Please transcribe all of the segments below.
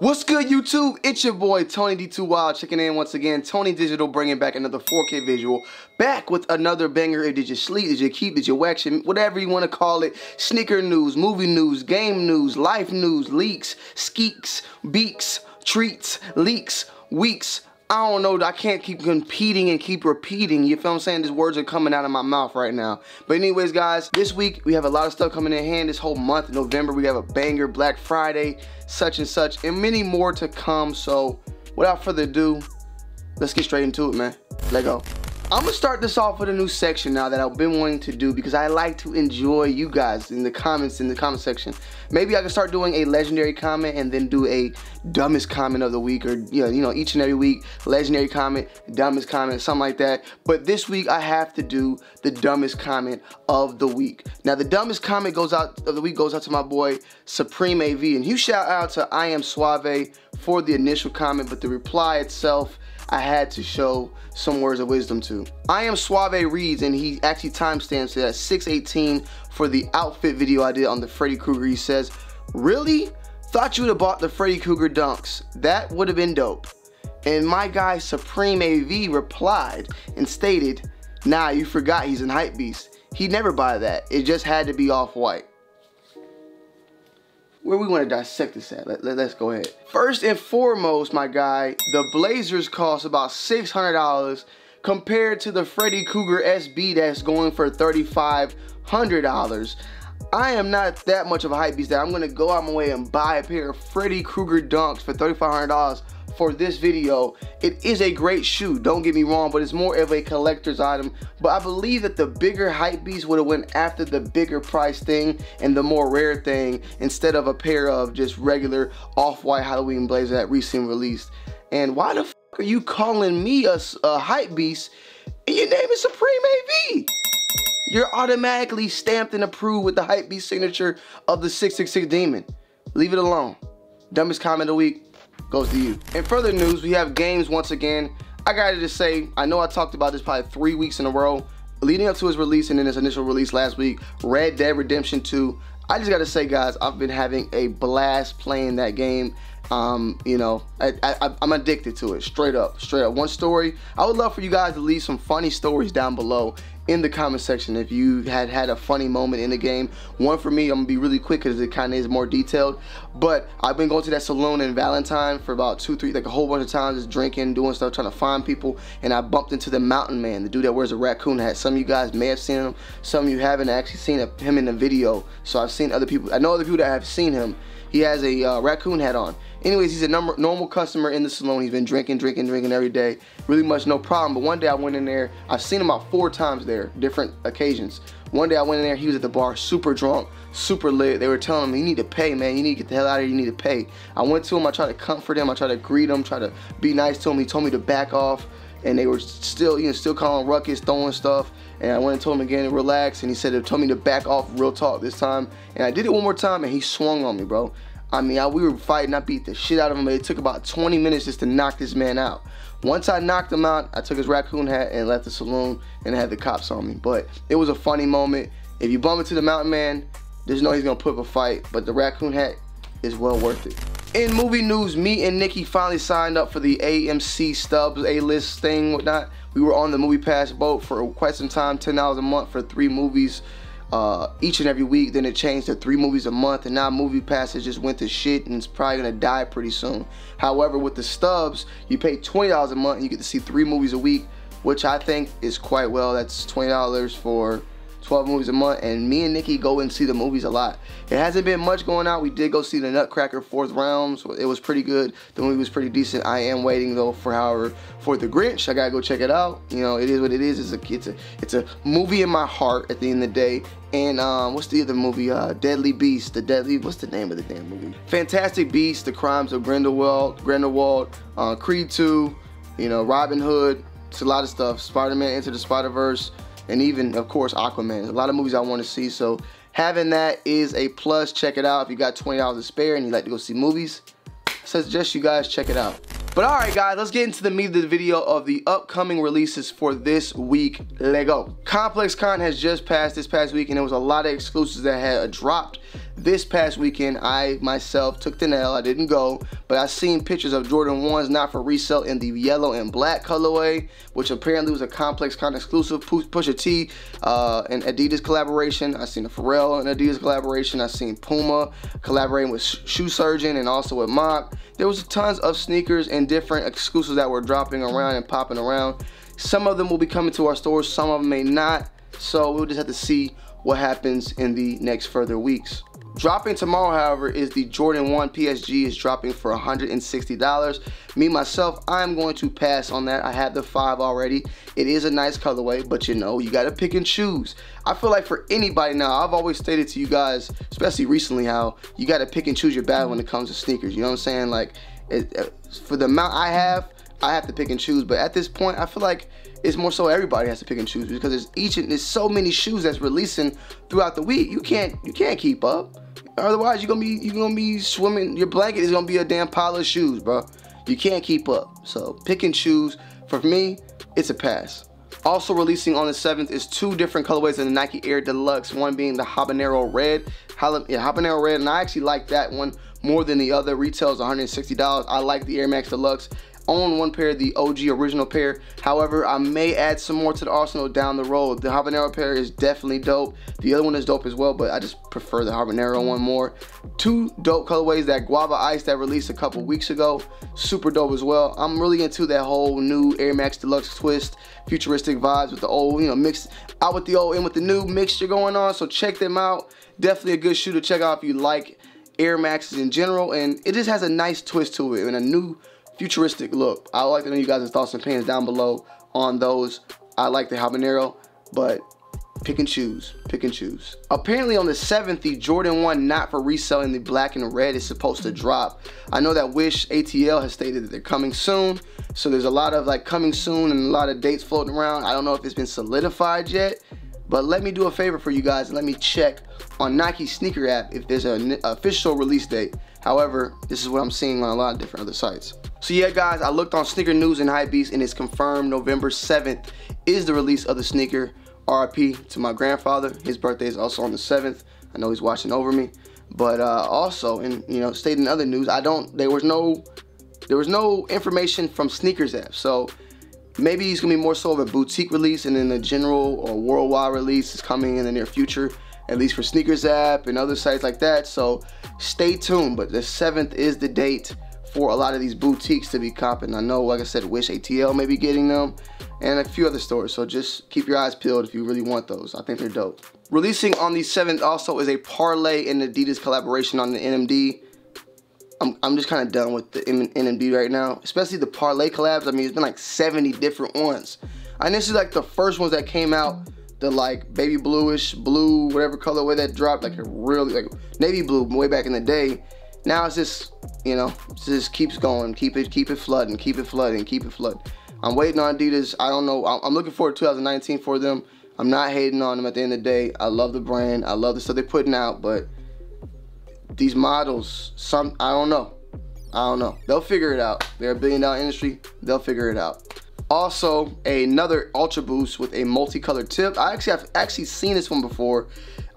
What's good YouTube? It's your boy Tony D2 Wild checking in once again. Tony Digital bringing back another 4K visual. Back with another banger. Did you sleep? Did you keep? Did you wax? Whatever you want to call it. Sneaker news, movie news, game news, life news, leaks, skeeks, beaks, treats, leaks, weeks, I don't know, I can't keep competing and keep repeating. You feel what I'm saying? These words are coming out of my mouth right now. But anyways, guys, this week we have a lot of stuff coming in hand. This whole month, November, we have a banger, Black Friday, such and such, and many more to come. So without further ado, let's get straight into it, man. Let go. I'm gonna start this off with a new section now that I've been wanting to do because I like to enjoy you guys in the comments in the comment section. Maybe I can start doing a legendary comment and then do a dumbest comment of the week or you know, you know each and every week legendary comment, dumbest comment, something like that. But this week I have to do the dumbest comment of the week. Now the dumbest comment goes out of the week goes out to my boy Supreme AV and huge shout out to I am Suave for the initial comment, but the reply itself I had to show some words of wisdom to. I am Suave Reads and he actually timestamps it at 618 for the outfit video I did on the Freddy Krueger. He says, really? Thought you would have bought the Freddy Krueger dunks. That would have been dope. And my guy Supreme AV replied and stated, nah, you forgot he's an hype beast. He'd never buy that. It just had to be off-white where we want to dissect this at. Let, let, us go ahead. First and foremost, my guy, the Blazers cost about $600 compared to the Freddy Krueger SB that's going for $3,500. I am not that much of a hype beast that I'm going to go out my way and buy a pair of Freddy Krueger dunks for $3,500 for this video. It is a great shoe, don't get me wrong, but it's more of a collector's item. But I believe that the bigger hype beast would have went after the bigger price thing and the more rare thing instead of a pair of just regular off-white Halloween blazer that recently released. And why the are you calling me a, a hype beast and your name is Supreme AV? You're automatically stamped and approved with the hype beast signature of the 666 Demon. Leave it alone. Dumbest comment of the week, goes to you. In further news, we have games once again. I gotta just say, I know I talked about this probably three weeks in a row. Leading up to his release and then his initial release last week, Red Dead Redemption 2. I just gotta say, guys, I've been having a blast playing that game. Um, you know, I, I, I'm addicted to it, straight up, straight up. One story, I would love for you guys to leave some funny stories down below in the comment section if you had had a funny moment in the game. One for me, I'm gonna be really quick because it kind of is more detailed. But I've been going to that saloon in Valentine for about two, three, like a whole bunch of times, just drinking, doing stuff, trying to find people. And I bumped into the Mountain Man, the dude that wears a raccoon hat. Some of you guys may have seen him, some of you haven't actually seen him in the video. So I've seen other people, I know other people that have seen him. He has a uh, raccoon hat on. Anyways, he's a number, normal customer in the salon. He's been drinking, drinking, drinking every day. Really much no problem. But one day I went in there. I've seen him about four times there, different occasions. One day I went in there. He was at the bar, super drunk, super lit. They were telling him, you need to pay, man. You need to get the hell out of here. You need to pay. I went to him. I tried to comfort him. I tried to greet him, try to be nice to him. He told me to back off. And they were still, you know, still calling ruckus, throwing stuff. And I went and told him again to relax. And he said, it told me to back off real talk this time. And I did it one more time and he swung on me, bro. I mean, I, we were fighting. I beat the shit out of him. It took about 20 minutes just to knock this man out. Once I knocked him out, I took his raccoon hat and left the saloon and had the cops on me. But it was a funny moment. If you bump into the mountain man, there's no he's gonna put up a fight. But the raccoon hat is well worth it. In movie news, me and Nikki finally signed up for the AMC Stubs A-list thing, whatnot. We were on the Movie Pass boat for quite some time, $10 a month for three movies uh, each and every week. Then it changed to three movies a month, and now Movie Passes just went to shit, and it's probably gonna die pretty soon. However, with the stubs, you pay twenty dollars a month, and you get to see three movies a week, which I think is quite well. That's twenty dollars for 12 movies a month and me and Nikki go and see the movies a lot. It hasn't been much going out. We did go see the Nutcracker Fourth Realms. So it was pretty good. The movie was pretty decent. I am waiting though for however for The Grinch. I gotta go check it out. You know, it is what it is. It's a it's a it's a movie in my heart at the end of the day. And um, what's the other movie? Uh, Deadly Beast. The Deadly. What's the name of the damn movie? Fantastic Beasts. The Crimes of Grindelwald. Grindelwald. Uh, Creed 2. You know, Robin Hood. It's a lot of stuff. Spider-Man Into the Spider-Verse and even of course Aquaman. There's a lot of movies I want to see, so having that is a plus. Check it out if you got $20 to spare and you like to go see movies. I suggest you guys check it out. But alright guys, let's get into the meat of the video of the upcoming releases for this week. Lego. Complex Con has just passed this past week and there was a lot of exclusives that had dropped this past weekend, I myself took the nail. I didn't go, but I seen pictures of Jordan 1s not for resale in the yellow and black colorway, which apparently was a complex kind of exclusive Pusha T uh, and Adidas collaboration. I seen a Pharrell and Adidas collaboration. I seen Puma collaborating with Shoe Surgeon and also with Mach. There was tons of sneakers and different exclusives that were dropping around and popping around. Some of them will be coming to our stores, some of them may not. So we'll just have to see what happens in the next further weeks. Dropping tomorrow, however, is the Jordan 1 PSG is dropping for $160. Me, myself, I'm going to pass on that. I have the 5 already. It is a nice colorway, but you know, you got to pick and choose. I feel like for anybody now, I've always stated to you guys, especially recently, how you got to pick and choose your battle when it comes to sneakers. You know what I'm saying? Like, it, for the amount I have, I have to pick and choose. But at this point, I feel like it's more so everybody has to pick and choose because there's each and there's so many shoes that's releasing throughout the week. You can't you can't keep up. Otherwise, you're gonna be you're gonna be swimming. Your blanket is gonna be a damn pile of shoes, bro. You can't keep up. So pick and choose. For me, it's a pass. Also releasing on the 7th is two different colorways of the Nike Air Deluxe. One being the Habanero Red. Yeah, Habanero Red, and I actually like that one more than the other. Retails $160. I like the Air Max Deluxe own one pair, the OG original pair. However, I may add some more to the arsenal down the road. The Habanero pair is definitely dope. The other one is dope as well, but I just prefer the Habanero one more. Two dope colorways, that Guava Ice that released a couple weeks ago, super dope as well. I'm really into that whole new Air Max Deluxe twist, futuristic vibes with the old, you know, mixed out with the old and with the new mixture going on. So check them out. Definitely a good shoe to check out if you like Air Maxes in general, and it just has a nice twist to it and a new futuristic look. I like to know you guys' thoughts and opinions down below on those. I like the habanero, but pick and choose, pick and choose. Apparently on the 7th, the Jordan 1 not for reselling the black and red is supposed to drop. I know that Wish ATL has stated that they're coming soon. So there's a lot of like coming soon and a lot of dates floating around. I don't know if it's been solidified yet, but let me do a favor for you guys let me check on Nike sneaker app if there's an official release date. However, this is what I'm seeing on a lot of different other sites. So yeah guys, I looked on Sneaker News and Hypebeast and it's confirmed November 7th is the release of the sneaker. RIP to my grandfather. His birthday is also on the 7th. I know he's watching over me. But uh, also, and you know, stating other news, I don't, there was no, there was no information from SNKRS app. So maybe he's gonna be more so of a boutique release and then a general or worldwide release is coming in the near future, at least for SNKRS app and other sites like that. So stay tuned, but the 7th is the date for a lot of these boutiques to be copping. I know, like I said, Wish ATL may be getting them and a few other stores. So just keep your eyes peeled if you really want those. I think they're dope. Releasing on the 7th also is a Pharrell and Adidas collaboration on the NMD. I'm, I'm just kind of done with the NMD right now, especially the Pharrell collabs. I mean, it's been like 70 different ones. And this is like the first ones that came out, the like baby bluish, blue, whatever colorway that dropped, like a really, like navy blue way back in the day. Now it's just you know, just keeps going. Keep it, keep it flooding, keep it flooding, keep it flooding. I'm waiting on Adidas. I don't know. I'm looking forward to 2019 for them. I'm not hating on them at the end of the day. I love the brand. I love the stuff they're putting out, but these models, some I don't know. I don't know. They'll figure it out. They're a billion dollar industry. They'll figure it out. Also, another Ultra Boost with a multicolored tip. I actually have actually seen this one before.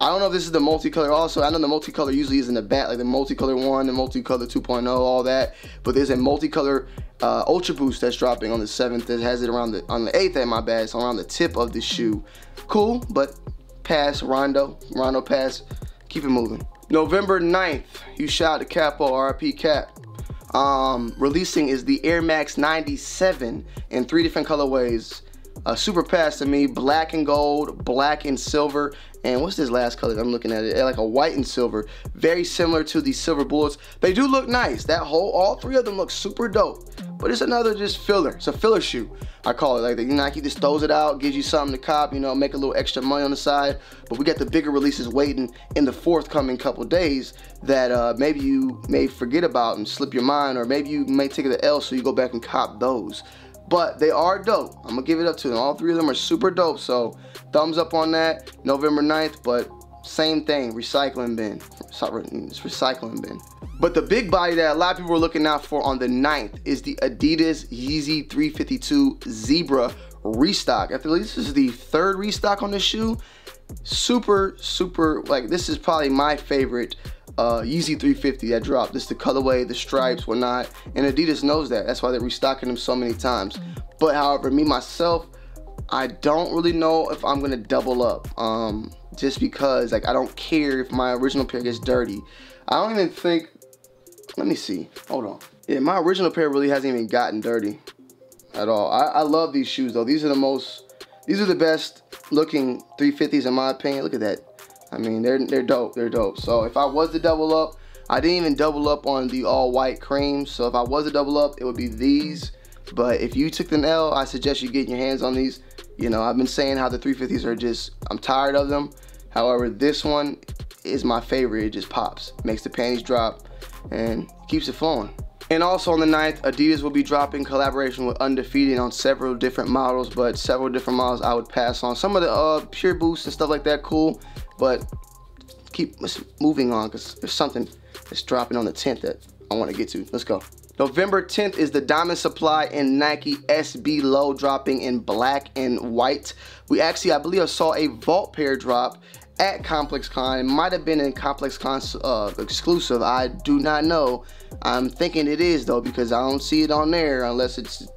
I don't know if this is the multicolor also. I know the multicolor usually is in the back, like the multicolor 1, the multicolor 2.0, all that. But there's a multicolor uh, Ultra Boost that's dropping on the 7th that has it around the, on the 8th at my bad, so around the tip of the shoe. Cool, but pass, Rondo, Rondo pass, keep it moving. November 9th, you shout to Capo, RP Cap um, releasing is the Air Max 97 in three different colorways. Uh, super pass to me, black and gold, black and silver, and what's this last color? I'm looking at it, like a white and silver. Very similar to the silver bullets. They do look nice. That whole, all three of them look super dope. But it's another just filler. It's a filler shoe. I call it like the Nike just throws it out, gives you something to cop, you know, make a little extra money on the side. But we got the bigger releases waiting in the forthcoming couple days that uh, maybe you may forget about and slip your mind, or maybe you may take the L so you go back and cop those but they are dope. I'm gonna give it up to them. All three of them are super dope. So thumbs up on that. November 9th, but same thing, recycling bin. It's recycling bin. But the big body that a lot of people are looking out for on the 9th is the Adidas Yeezy 352 Zebra restock. After this is the third restock on the shoe. Super, super, like this is probably my favorite uh, Yeezy 350 that dropped. This the colorway, the stripes, whatnot. And Adidas knows that. That's why they're restocking them so many times. But however, me myself, I don't really know if I'm gonna double up. Um, just because like I don't care if my original pair gets dirty. I don't even think. Let me see. Hold on. Yeah, my original pair really hasn't even gotten dirty at all. I, I love these shoes though. These are the most. These are the best looking 350s in my opinion. Look at that. I mean, they're they're dope. They're dope. So if I was to double up, I didn't even double up on the all white creams. So if I was to double up, it would be these. But if you took an L, I suggest you get your hands on these. You know, I've been saying how the 350s are just, I'm tired of them. However, this one is my favorite. It just pops, makes the panties drop, and keeps it flowing. And also on the 9th, Adidas will be dropping collaboration with Undefeated on several different models, but several different models I would pass on. Some of the uh, pure boosts and stuff like that, cool, but keep moving on because there's something that's dropping on the 10th that I want to get to. Let's go. November 10th is the Diamond Supply and Nike SB Low dropping in black and white. We actually, I believe I saw a Vault pair drop at Complex Con. It might have been in Complex Con uh, exclusive. I do not know. I'm thinking it is though because I don't see it on there unless it's,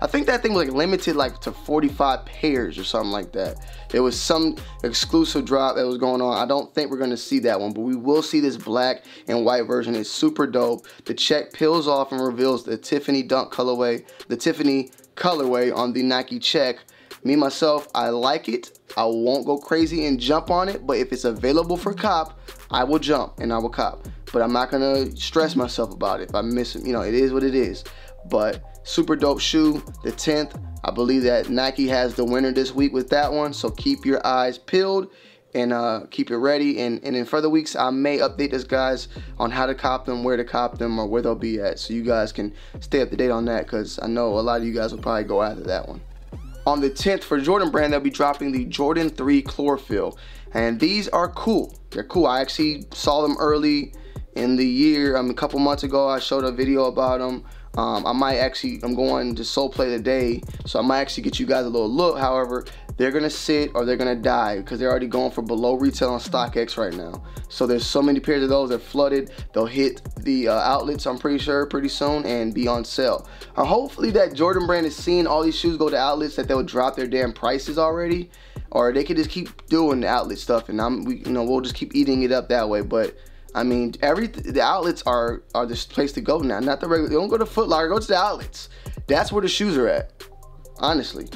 I think that thing was like limited like to 45 pairs or something like that. It was some exclusive drop that was going on. I don't think we're gonna see that one, but we will see this black and white version. It's super dope. The check peels off and reveals the Tiffany Dunk colorway, the Tiffany colorway on the Nike check. Me myself, I like it. I won't go crazy and jump on it, but if it's available for cop, I will jump and I will cop but I'm not gonna stress myself about it. If I miss it, you know, it is what it is. But super dope shoe, the 10th. I believe that Nike has the winner this week with that one. So keep your eyes peeled and uh, keep it ready. And, and in further weeks, I may update this guys on how to cop them, where to cop them, or where they'll be at. So you guys can stay up to date on that because I know a lot of you guys will probably go after that one. On the 10th for Jordan brand, they'll be dropping the Jordan 3 Chlorophyll. And these are cool. They're cool. I actually saw them early in the year, um, a couple months ago, I showed a video about them. Um, I might actually, I'm going to Sole Play today, so I might actually get you guys a little look. However, they're gonna sit or they're gonna die because they're already going for below retail on StockX right now. So there's so many pairs of those that are flooded. They'll hit the uh, outlets, I'm pretty sure, pretty soon and be on sale. Uh, hopefully that Jordan brand is seeing all these shoes go to outlets that they'll drop their damn prices already, or they could just keep doing the outlet stuff and I'm, we, you know, we'll just keep eating it up that way. But I mean, every the outlets are are the place to go now. Not the regular. Don't go to Foot Locker. Go to the outlets. That's where the shoes are at. Honestly.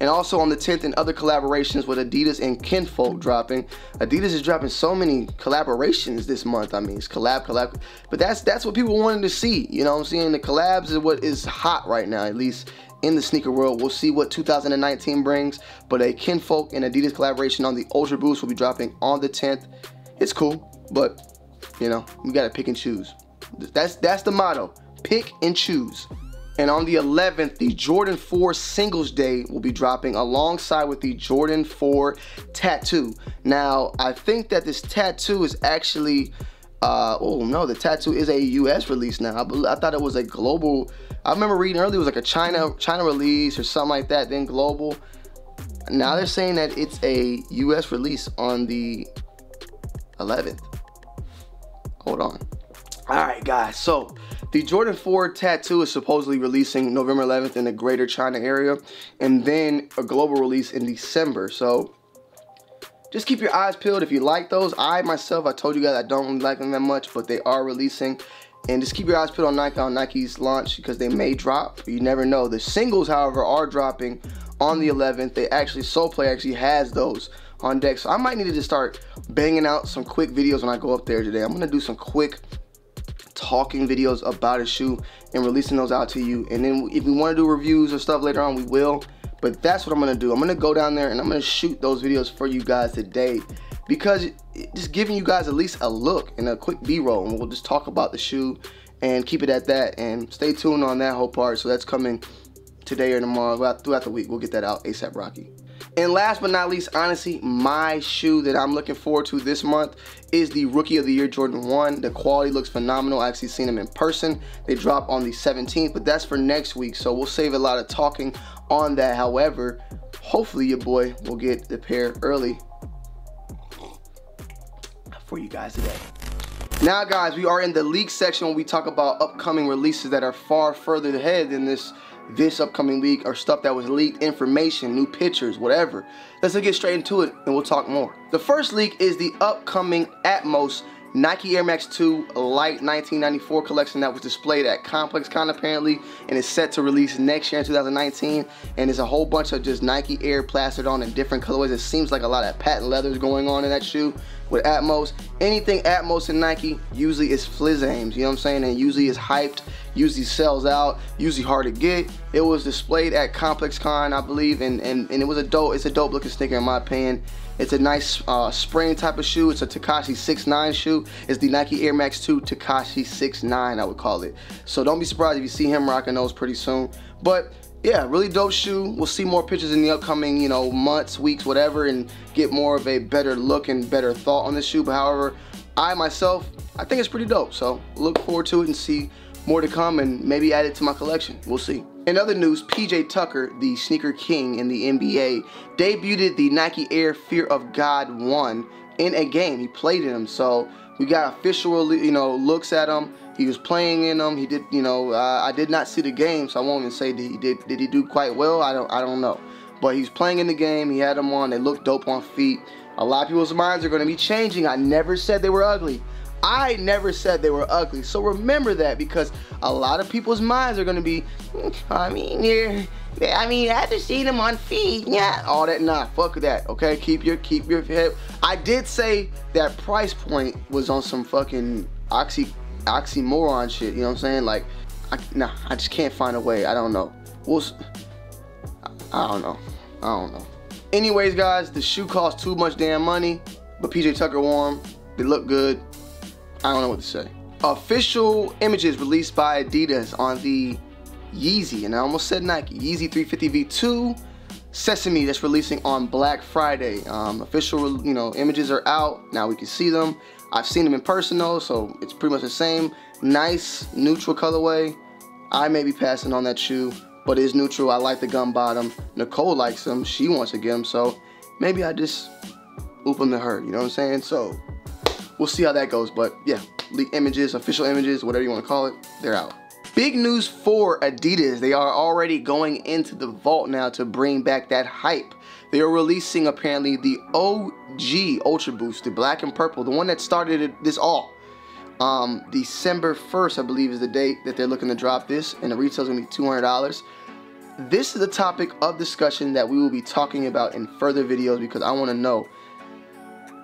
And also on the 10th and other collaborations with Adidas and Kinfolk dropping. Adidas is dropping so many collaborations this month. I mean, it's collab, collab. But that's that's what people wanted to see. You know what I'm saying? The collabs is what is hot right now, at least in the sneaker world. We'll see what 2019 brings. But a Kinfolk and Adidas collaboration on the Ultra Boost will be dropping on the 10th. It's cool, but you know, we gotta pick and choose. That's that's the motto. Pick and choose. And on the 11th, the Jordan 4 Singles Day will be dropping alongside with the Jordan 4 Tattoo. Now, I think that this tattoo is actually, uh, oh no, the tattoo is a US release now. I, I thought it was a global, I remember reading earlier it was like a China, China release or something like that, then global. Now they're saying that it's a US release on the 11th. Hold on. All right, guys. So the Jordan 4 tattoo is supposedly releasing November 11th in the greater China area and then a global release in December. So just keep your eyes peeled if you like those. I myself, I told you guys I don't really like them that much, but they are releasing. And just keep your eyes peeled on Nike on Nike's launch because they may drop. You never know. The singles, however, are dropping on the 11th. They actually, Sole Play actually has those on deck. So I might need to just start banging out some quick videos when I go up there today. I'm gonna do some quick talking videos about a shoe and releasing those out to you. And then if we wanna do reviews or stuff later on, we will. But that's what I'm gonna do. I'm gonna go down there and I'm gonna shoot those videos for you guys today because just giving you guys at least a look and a quick b-roll and we'll just talk about the shoe and keep it at that and stay tuned on that whole part so that's coming today or tomorrow throughout the week we'll get that out asap rocky and last but not least, honestly, my shoe that I'm looking forward to this month is the Rookie of the Year Jordan 1. The quality looks phenomenal. I've actually seen them in person. They drop on the 17th, but that's for next week. So we'll save a lot of talking on that. However, hopefully your boy will get the pair early for you guys today. Now guys, we are in the leak section when we talk about upcoming releases that are far further ahead than this this upcoming week or stuff that was leaked, information, new pictures, whatever. Let's get straight into it and we'll talk more. The first leak is the upcoming Atmos Nike Air Max 2 Light 1994 collection that was displayed at ComplexCon apparently and is set to release next year in 2019 and there's a whole bunch of just Nike Air plastered on in different colorways. It seems like a lot of patent leathers going on in that shoe with Atmos. Anything Atmos and Nike usually is Flizames, you know what I'm saying? And usually is hyped, usually sells out, usually hard to get. It was displayed at ComplexCon, I believe, and, and, and it was a dope, it's a dope looking sneaker in my opinion. It's a nice uh, spring type of shoe. It's a Tekashi 6ix9ine shoe. It's the Nike Air Max 2 Tekashi 6ix9ine, I would call it. So don't be surprised if you see him rocking those pretty soon. But yeah, really dope shoe. We'll see more pictures in the upcoming, you know, months, weeks, whatever, and get more of a better look and better thought on this shoe. But however, I myself, I think it's pretty dope. So look forward to it and see more to come and maybe add it to my collection. We'll see. In other news, PJ Tucker, the sneaker king in the NBA, debuted the Nike Air Fear of God 1 in a game. He played in them. So we got official, you know, looks at him. He was playing in them. He did, you know, uh, I did not see the game, so I won't even say did he did did he do quite well. I don't I don't know, but he's playing in the game. He had them on. They look dope on feet. A lot of people's minds are going to be changing. I never said they were ugly. I never said they were ugly. So remember that because a lot of people's minds are to be, mm, I mean, you're, I mean, I seen them on feet. Yeah, all that. Nah, fuck that. Okay, keep your keep your head. I did say that price point was on some fucking oxy oxymoron shit. You know what I'm saying? Like, I, nah, I just can't find a way. I don't know. We'll, I don't know. I don't know. Anyways, guys, the shoe cost too much damn money, but PJ Tucker wore them. They look good. I don't know what to say. Official images released by Adidas on the Yeezy, and I almost said Nike, Yeezy 350 V2 Sesame that's releasing on Black Friday. Um, official, you know, images are out. Now we can see them. I've seen them in person though, so it's pretty much the same. Nice neutral colorway. I may be passing on that shoe, but it's neutral. I like the gum bottom. Nicole likes them. She wants to get them, so maybe I just oop them to her. You know what I'm saying? So we'll see how that goes. But yeah, leak images, official images, whatever you want to call it, they're out. Big news for Adidas. They are already going into the vault now to bring back that hype. They are releasing apparently the OG Ultra Boost, the black and purple, the one that started this all. Um, December 1st, I believe, is the date that they're looking to drop this, and the retail is going to be $200. This is a topic of discussion that we will be talking about in further videos because I want to know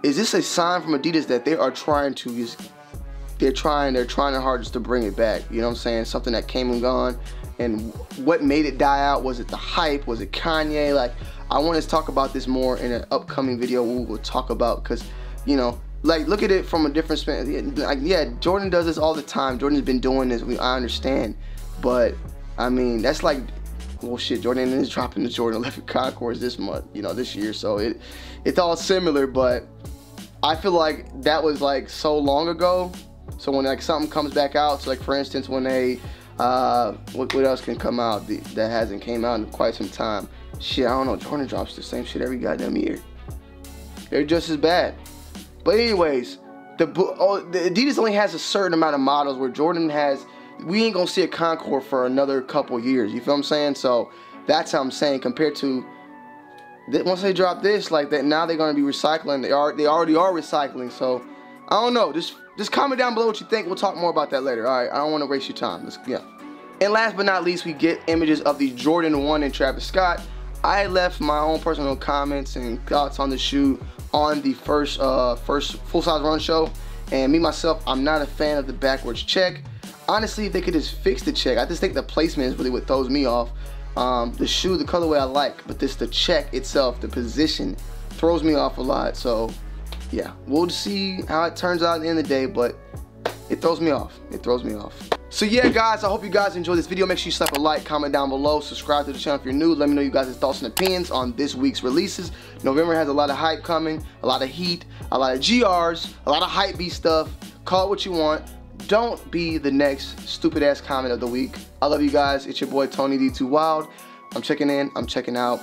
is this a sign from Adidas that they are trying to just they're trying they're trying their hardest to bring it back? You know what i'm saying? Something that came and gone. And what made it die out? Was it the hype? Was it kanye? Like i want to talk about this more in an upcoming video we will talk about because you know like look at it from a different span like yeah jordan does this all the time. Jordan's been doing this we i understand. But i mean that's like well shit jordan is dropping the jordan 11 Concord this month you know this year. So it it's all similar but i feel like that was like so long ago so when like something comes back out, so like for instance when they, uh, what, what else can come out that hasn't came out in quite some time? Shit, I don't know. Jordan drops the same shit every goddamn year. They're just as bad. But anyways, the, oh, the Adidas only has a certain amount of models where Jordan has. We ain't gonna see a Concord for another couple years. You feel what I'm saying? So that's how I'm saying compared to once they drop this like that now they're gonna be recycling they are they already are recycling so I don't know just just comment down below what you think. We'll talk more about that later. All right, I don't want to waste your time. Let's, yeah. And last but not least, we get images of the Jordan 1 and Travis Scott. I left my own personal comments and thoughts on the shoe on the first uh, first full-size run show. And me, myself, I'm not a fan of the backwards check. Honestly, if they could just fix the check, I just think the placement is really what throws me off. Um, the shoe, the colorway I like, but this the check itself, the position, throws me off a lot. So yeah, we'll see how it turns out at the end of the day, but it throws me off. It throws me off. So yeah, guys, I hope you guys enjoyed this video. Make sure you slap a like, comment down below, subscribe to the channel if you're new. Let me know you guys' thoughts and opinions on this week's releases. November has a lot of hype coming, a lot of heat, a lot of GRs, a lot of hype stuff. Call it what you want. Don't be the next stupid ass comment of the week. I love you guys. It's your boy Tony D2 Wild. I'm checking in. I'm checking out.